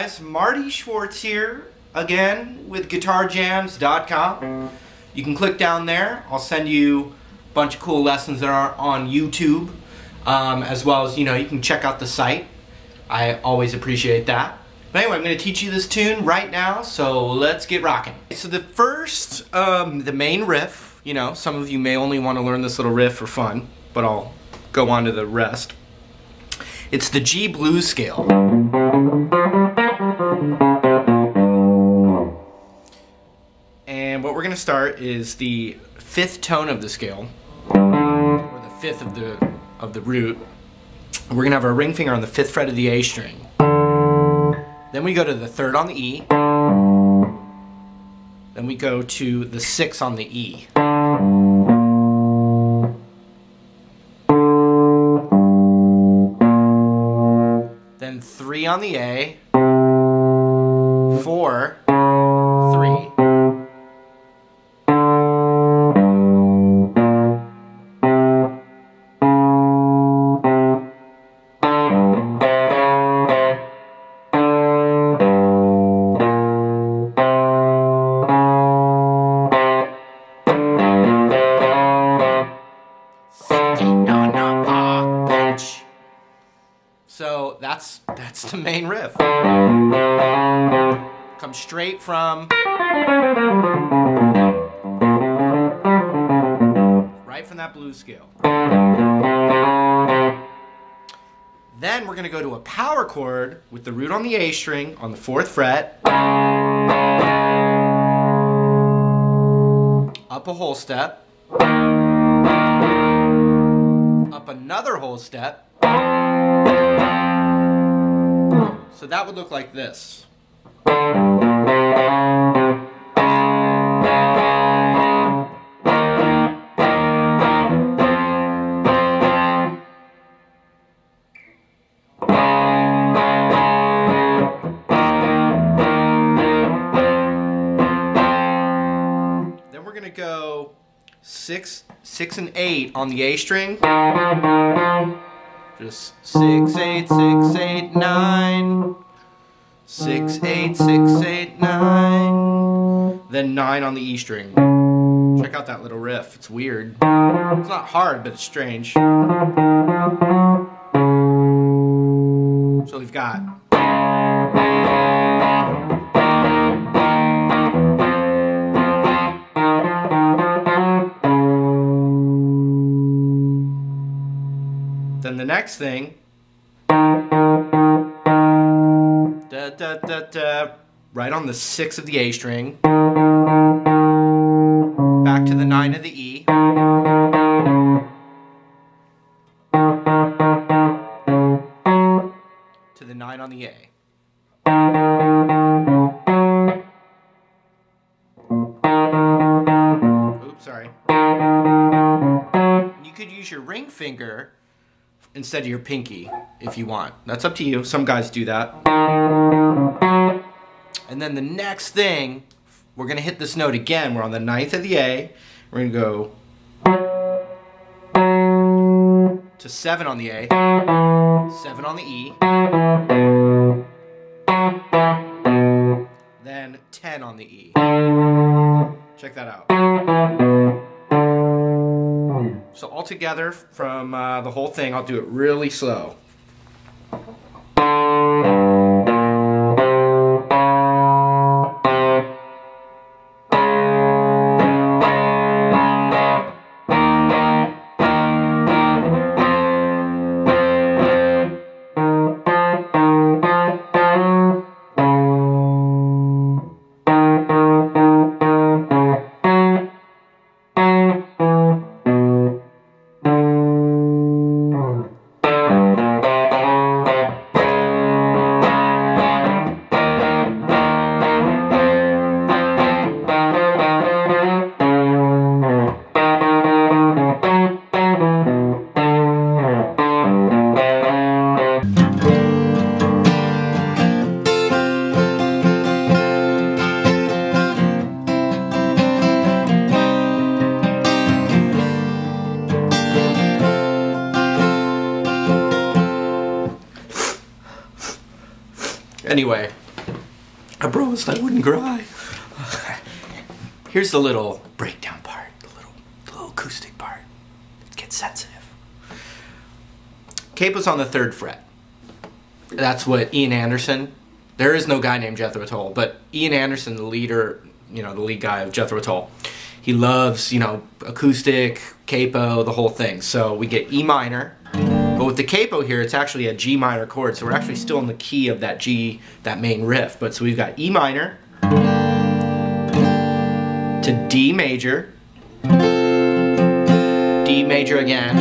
guys? Marty Schwartz here again with GuitarJamz.com. You can click down there. I'll send you a bunch of cool lessons that are on YouTube, um, as well as you know you can check out the site. I always appreciate that. But anyway, I'm going to teach you this tune right now, so let's get rocking. So the first, um, the main riff, you know, some of you may only want to learn this little riff for fun, but I'll go on to the rest. It's the G blues scale. And what we're going to start is the fifth tone of the scale, or the fifth of the of the root. We're going to have our ring finger on the fifth fret of the A string. Then we go to the third on the E. Then we go to the six on the E. on the A. So that's that's the main riff. Comes straight from right from that blues scale. Then we're gonna go to a power chord with the root on the A string on the fourth fret. Up a whole step. Up another whole step. So that would look like this. Then we're gonna go six, six and eight on the A string. Just six, eight, six, eight, nine. Six, eight, six, eight, nine. Then nine on the E string. Check out that little riff. It's weird. It's not hard, but it's strange. The next thing. Da, da, da, da, right on the six of the A string. Back to the nine of the E. To the nine on the A. Oops, sorry. You could use your ring finger instead of your pinky if you want. That's up to you. Some guys do that. And then the next thing, we're gonna hit this note again. We're on the ninth of the A. We're gonna go to seven on the A, seven on the E, then ten on the E. Check that out. So all together from uh, the whole thing, I'll do it really slow. Anyway, I promised I wouldn't cry. Here's the little breakdown part, the little, the little acoustic part. It gets sensitive. Capo's on the third fret. That's what Ian Anderson. There is no guy named Jethro Tull, but Ian Anderson, the leader, you know, the lead guy of Jethro Tull, he loves, you know, acoustic, capo, the whole thing. So we get E minor, but with the capo here, it's actually a G minor chord, so we're actually still in the key of that G, that main riff. But so we've got E minor to D major, D major again,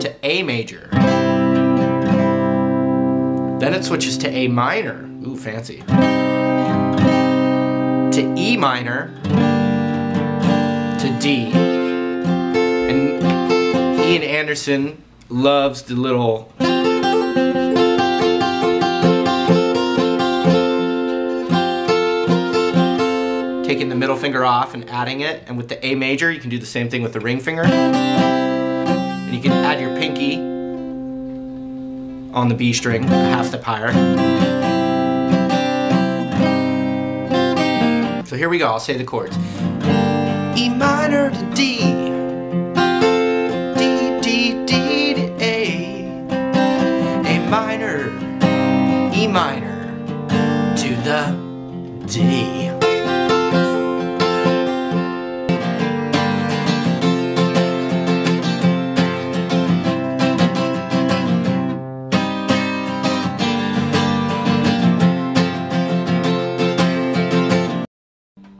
to A major. Then it switches to A minor, ooh fancy, to E minor, to D. Ian Anderson loves the little taking the middle finger off and adding it. And with the A major you can do the same thing with the ring finger. And you can add your pinky on the B string a half step higher. So here we go. I'll say the chords. E minor minor E minor to the D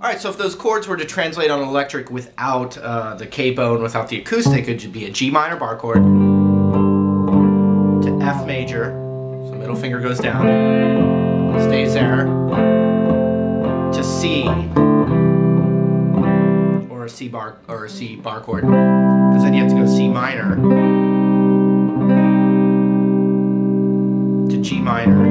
Alright, so if those chords were to translate on electric without uh, the capo and without the acoustic, it would be a G minor bar chord F major, so middle finger goes down, stays there, to C, or a C bar, or a C bar chord, because then you have to go C minor, to G minor,